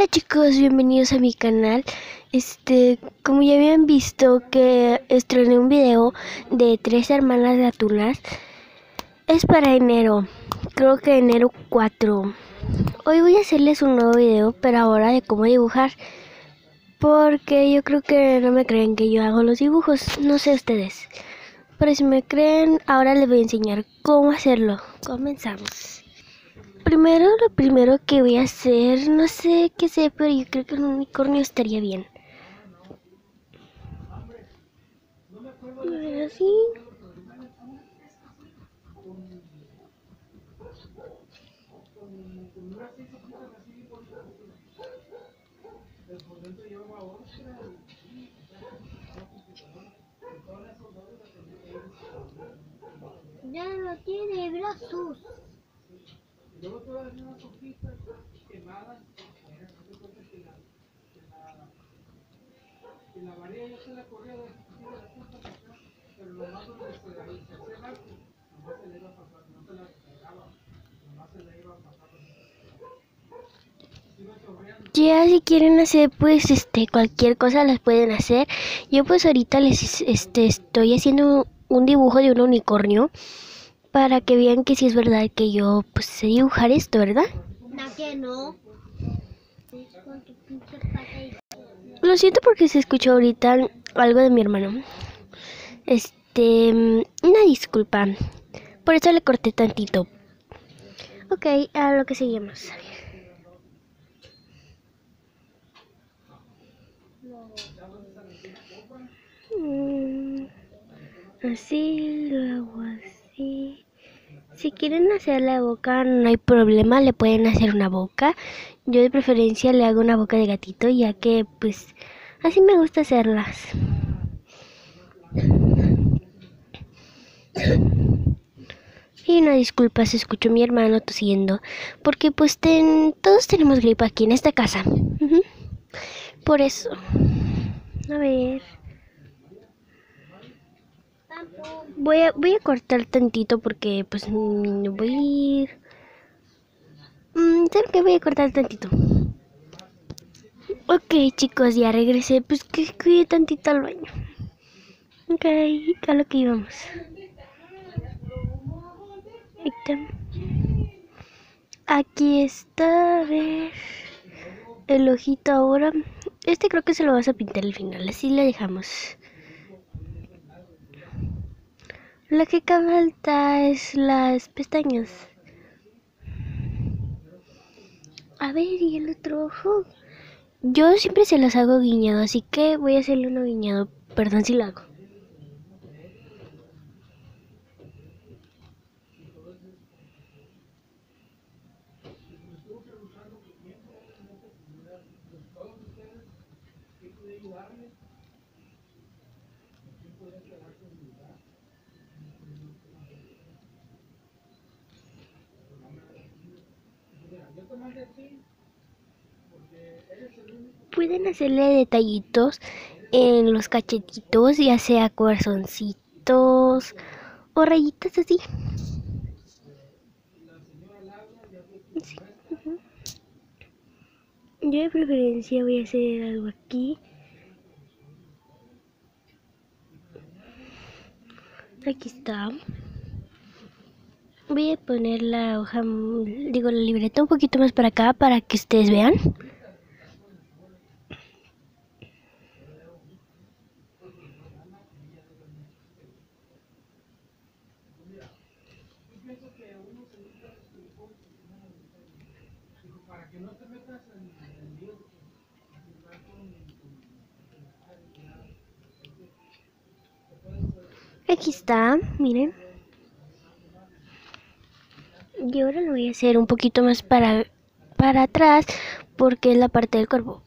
Hola chicos, bienvenidos a mi canal. Este, como ya habían visto que estrené un video de tres hermanas gatunas. Es para enero, creo que enero 4. Hoy voy a hacerles un nuevo video, pero ahora de cómo dibujar. Porque yo creo que no me creen que yo hago los dibujos, no sé ustedes. Pero si me creen, ahora les voy a enseñar cómo hacerlo. Comenzamos. Primero, lo primero que voy a hacer, no sé qué sé, pero yo creo que un unicornio estaría bien. A ver, así. Ya no tiene brazos. Luego tú vas a hacer unas hojitas quemadas, eh, haz de cuenta que la, que la, que la María ya se la corría de aquí la punta para acá, pero nomás donde se, se hacía el arco, nomás se le iba a pasar, no se la pegaba, nomás se le iba a pasar. Ya si quieren hacer pues este cualquier cosa las pueden hacer. Yo pues ahorita les este estoy haciendo un dibujo de un unicornio para que vean que sí es verdad que yo pues sé dibujar esto, ¿verdad? ¿Na que no? Y- Lo siento porque se escuchó ahorita algo de mi hermano. Este, mm, una disculpa. Por eso le corté tantito. Ok, a lo que seguimos. Mm, Así, luego así. Si quieren hacer la boca, no hay problema, le pueden hacer una boca. Yo de preferencia le hago una boca de gatito, ya que pues así me gusta hacerlas. Y una disculpa si escucho a mi hermano tosiendo, porque pues ten- todos tenemos gripa aquí en esta casa. Por eso. A ver. Voy a, voy a cortar tantito porque pues mm, voy a ir... Mm, ¿Saben qué? Voy a cortar tantito. Ok chicos, ya regresé. Pues que fui tantito al baño. Ok, a lo que íbamos. Aquí está, a ver. El ojito ahora. Este creo que se lo vas a pintar al final, así le dejamos. Lo que falta es las pestañas. A ver, ¿y el otro ojo? Yo siempre se las hago guiñado, así que voy a hacerle uno guiñado. Perdón si lo hago. Pueden hacerle detallitos en los cachetitos, ya sea corazoncitos o rayitas así. Yo de preferencia voy a hacer algo aquí. Aquí está. Voy a poner la hoja, mm, digo la libreta un poquito más para acá para que ustedes vean. Aquí está, miren. Y ahora lo voy a hacer un poquito más para, para atrás porque es la parte del cuerpo.